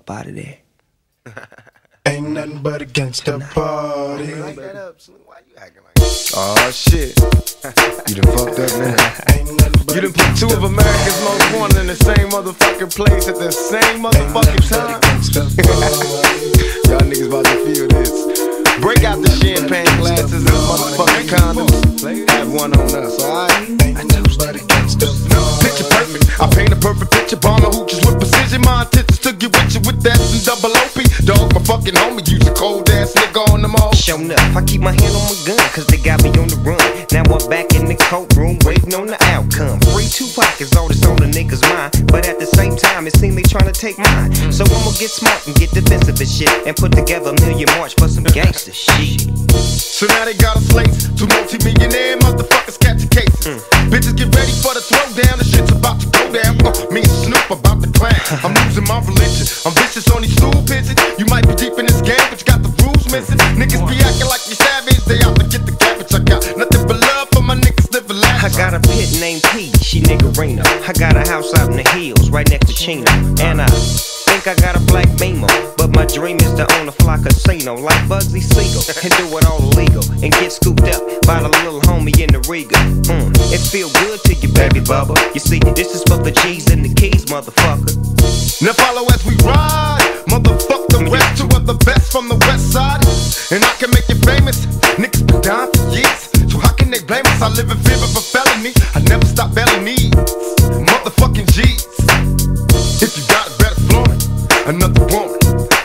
up out of there. Ain't nothing but a gangsta party. Like that up, Slim. Why you acting like that? Oh shit. You done fucked up, man. Ain't nothing You a done put two of America's most wanted in the same motherfucking place at the same motherfucking time. Y'all niggas about to feel this. Break out the champagne glasses and motherfucking condoms. Have one on us, alright? Ain't nothing but a gangsta Picture perfect. I paint a perfect picture. Bomb the hooches with precision. My intentions to get with you with that and double OP. Dog, my fucking homie. Use a cold ass nigga on them all. Show enough, I keep my hand on my gun, cause they got me on the run. Now I'm back in the courtroom, waiting on the outcome. Free two pockets, all that's on the niggas' mind, but at the same time, it seems they to take mine. So I'ma get smart and get defensive and shit, and put together a million march for some gangster shit. So now they got us laced. Two multi-millionaire motherfuckers catch a cases. Mm. Bitches get ready for the throwdown. The shit's on these stool pigeons. You might be deep in this game, but you got the rules missing. Niggas be acting like you savage. They out to get the cabbage. I got nothing but love for my niggas living I got a pit named P, she niggerino. I got a house out in the hills, right next to Chino. And I think I got a black Beamer. Dream is to own a fly casino like Bugsy Siegel. And do it all illegal. And get scooped up by the little homie in the Regal. Mm, it feel good to you, baby bubba. You see, this is for the G's and the keys, motherfucker. Now follow as we ride. Motherfuck the rest, two of the best from the west side. And I can make you famous. Niggas been down for years. So how can they blame us? I live in fear of a felony. I never stop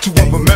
Two of America's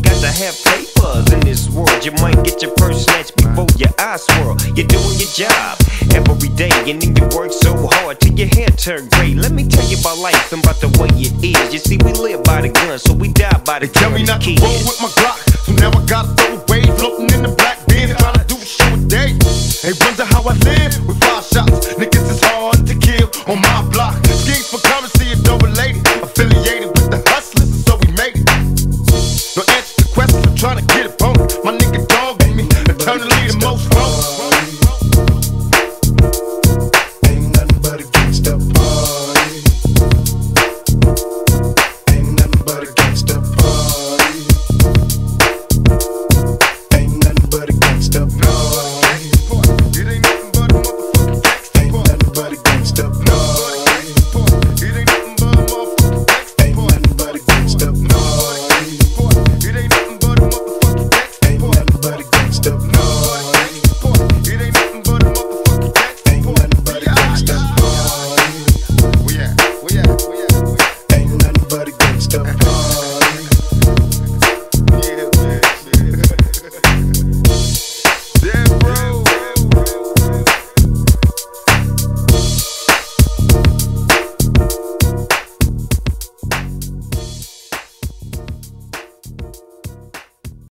You got to have papers in this world. You might get your first snatch before your eyes swirl. You're doing your job every day, and then you work so hard till your hair turn gray. Let me tell you about life and about the way it is. You see, we live by the gun, so we die by the They tell me gun, not to roll with my Glock, so now I gotta trying to get it